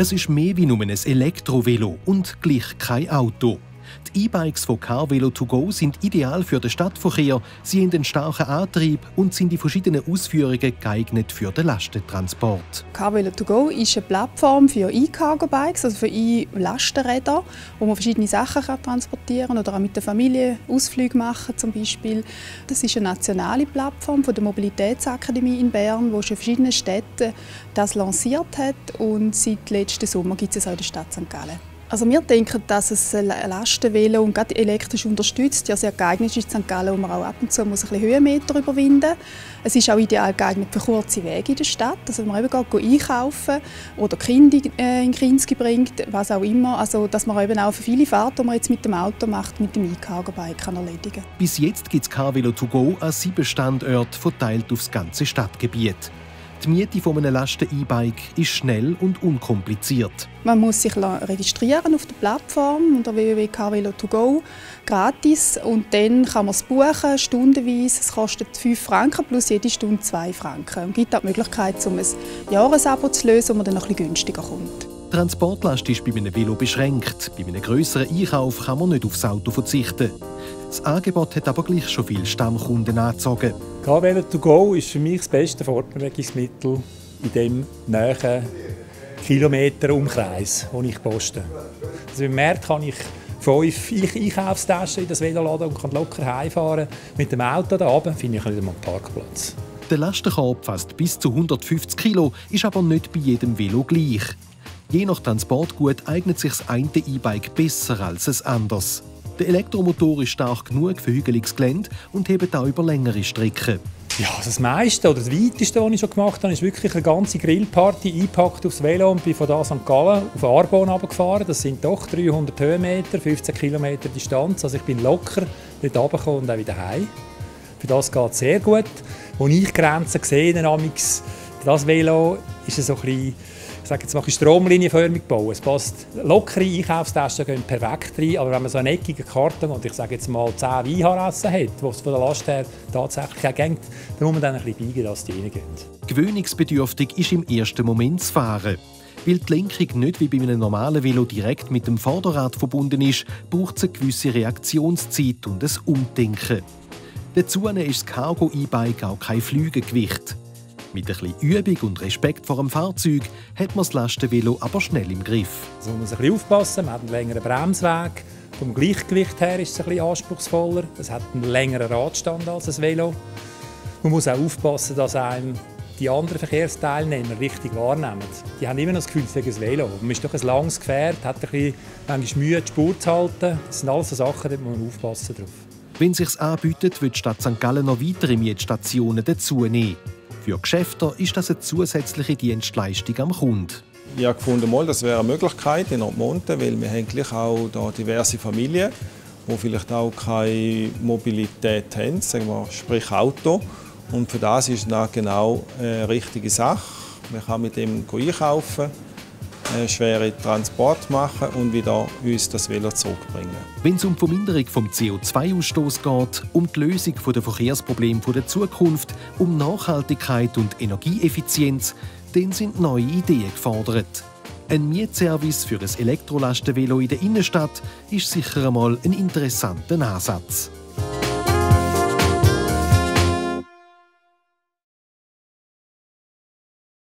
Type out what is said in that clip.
Es ist mehr wie nur ein Elektrovelo und gleich kein Auto. Die E-Bikes von Carvelo 2 Go sind ideal für den Stadtverkehr. Sie haben einen starken Antrieb und sind in verschiedenen Ausführungen geeignet für den Lastentransport. Carvelo 2 Go ist eine Plattform für E-Cargo-Bikes, also für E-Lastenräder, wo man verschiedene Sachen kann transportieren oder auch mit der Familie Ausflüge machen zum Beispiel. Das ist eine nationale Plattform von der Mobilitätsakademie in Bern, wo schon verschiedene Städte das lanciert hat und seit letzten Sommer gibt es es auch in der Stadt St. Gallen. Also wir denken, dass es Lastenvelo und gerade elektrisch unterstützt ja sehr geeignet ist in St. Gallen, wo man auch ab und zu muss ein bisschen Höhenmeter überwinden muss. Es ist auch ideal geeignet für kurze Wege in der Stadt, also wenn man eben geht, einkaufen oder Kinder äh, in Kinski bringt, was auch immer. Also dass man eben auch für viele Fahrten, die man jetzt mit dem Auto macht, mit dem E-Cargo-Bike erledigen kann. Bis jetzt gibt es Car-Velo to go an sieben Standorten verteilt aufs ganze Stadtgebiet. Die Miete von einem Lasten-E-Bike ist schnell und unkompliziert. Man muss sich registrieren auf der Plattform unter www.carvelo2go gratis und dann kann man es buchen, stundenweise. Es kostet 5 Franken plus jede Stunde 2 Franken. Es gibt auch die Möglichkeit, um ein Jahresabo zu lösen, wo man dann noch ein bisschen günstiger kommt. Die Transportlast ist bei einem Velo beschränkt. Bei einem grösseren Einkauf kann man nicht aufs Auto verzichten. Das Angebot hat aber gleich schon viele Stammkunden angezogen. KWL to go ist für mich das beste Fortbewegungsmittel in dem näheren Kilometer-Umkreis, den ich poste. Also beim März kann ich fünf Einkaufstaschen in das Velo laden und kann locker heimfahren. Mit dem Auto da oben finde ich nicht einmal einen Parkplatz. Der Lastenkorb fasst bis zu 150 Kg, ist aber nicht bei jedem Velo gleich. Je nach Transportgut eignet sich das eine E-Bike besser als das anderes. Der Elektromotor ist stark genug für hügeliges Gelände und hebt auch über längere Strecken. Ja, das meiste oder das weiteste, was ich schon gemacht habe, ist wirklich eine ganze Grillparty eingepackt aufs Velo und bin von da St. Gallen auf Arbon runtergefahren. Das sind doch 300 Höhenmeter, 15 Kilometer Distanz. Also ich bin locker dort runtergekommen und auch wieder heim. Für das geht es sehr gut. Als ich Grenzen sehe, das Velo ist so ein bisschen ich sage jetzt mal, stromlinienförmig bauen. Es passt lockere Einkaufstaschen gehen perfekt rein, aber wenn man so eine eckige Karton und ich sage jetzt mal 10 Weinharassen hat, die es von der Last her tatsächlich auch geht, dann muss man dann ein bisschen biegen, dass die reingehen. Gewöhnungsbedürftig ist im ersten Moment das Fahren. Weil die Lenkung nicht wie bei einem normalen Velo direkt mit dem Vorderrad verbunden ist, braucht es eine gewisse Reaktionszeit und ein Umdenken. Dazu ist das Cargo-E-Bike auch kein Flügegewicht. Mit ein bisschen Übung und Respekt vor dem Fahrzeug hat man das Lastenvelo aber schnell im Griff. Also man muss ein bisschen aufpassen, man hat einen längeren Bremsweg. Vom Gleichgewicht her ist es ein bisschen anspruchsvoller. Es hat einen längeren Radstand als ein Velo. Man muss auch aufpassen, dass einem die anderen Verkehrsteilnehmer richtig wahrnehmen. Die haben immer noch das Gefühl, es sei ein Velo. Man ist doch ein langes Gefährt, hat ein bisschen manchmal Mühe, die Spur zu halten. Das sind alles so Sachen, da muss man aufpassen drauf. Wenn es sich anbietet, wird die Stadt St. Gallen noch weitere Mietstationen dazu nehmen. Für Geschäfte ist das eine zusätzliche Dienstleistung am Kunden. Ich habe gefunden, das wäre eine Möglichkeit in Nordmonte, weil wir haben gleich auch da diverse Familien, die vielleicht auch keine Mobilität haben, sagen wir, sprich Auto. Und für das ist es genau eine richtige Sache. Man kann mit dem einkaufen schwere Transport machen und wieder uns das Velo zurückbringen. Wenn es um die Verminderung des CO2-Ausstoßes geht, um die Lösung der Verkehrsprobleme der Zukunft, um Nachhaltigkeit und Energieeffizienz, dann sind neue Ideen gefordert. Ein Mietservice für ein Elektrolastenvelo in der Innenstadt ist sicher einmal ein interessanter Ansatz.